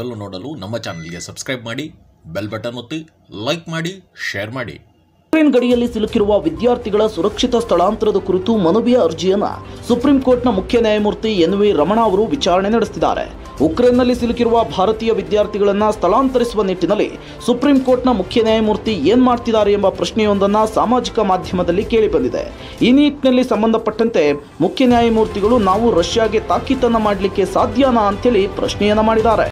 ಮೊದಲು ನೋಡಲು ನಮ್ಮ ಚಾನಲ್ಗೆ ಸಬ್ಸ್ಕ್ರೈಬ್ ಮಾಡಿ, ಬೆಲ್ ಬಟನ್ ಒತ್ತಿ, ಲೈಕ್ ಮಾಡಿ, ಶೇರ್ ಮಾಡಿ. ಉಕ್ರೇನ್ ಗಡಿಯಲ್ಲಿ ಸಿಲುಕಿರುವ ವಿದ್ಯಾರ್ಥಿಗಳ ಸುರಕ್ಷಿತ ಸ್ಥಳಾಂತರದ ಕುರಿತು ಮನವಿಯ ಅರ್ಜಿಯನ್ನ ಸುಪ್ರೀಂ ಕೋರ್ಟ್ನ ಮುಖ್ಯ ನ್ಯಾಯಮೂರ್ತಿ ಎನ್ ವಿ ರಮಣ ಅವರು ವಿಚಾರಣೆ ನಡೆಸಿದ್ದಾರೆ. ಉಕ್ರೇನ್ನಲ್ಲಿ ಸಿಲುಕಿರುವ ಭಾರತೀಯ ವಿದ್ಯಾರ್ಥಿಗಳನ್ನು ಸ್ಥಳಾಂತರಿಸುವ ನಿಟ್ಟಿನಲ್ಲಿ ಸುಪ್ರೀಂ ಕೋರ್ಟ್ನ ಮುಖ್ಯ ನ್ಯಾಯಮೂರ್ತಿ ಏನ್ ಮಾಡ್ತಿದ್ದಾರೆ ಎಂಬ ಪ್ರಶ್ನೆಯೊಂದನ್ನ ಸಾಮಾಜಿಕ ಮಾಧ್ಯಮದಲ್ಲಿ ಕೇಳಿಬಂದಿದೆ. ಈ ನಿಟ್ಟಿನಲ್ಲಿ ಸಂಬಂಧಪಟ್ಟಂತೆ ಮುಖ್ಯ ನ್ಯಾಯಮೂರ್ತಿಗಳು ನಾವು ರಷ್ಯಾಗೆ ತಾಕೀತನ್ನ ಮಾಡಲಿಕ್ಕೆ ಸಾಧ್ಯನಾ ಅಂತೇಳಿ ಪ್ರಶ್ನೆಯನ್ನ ಮಾಡಿದ್ದಾರೆ.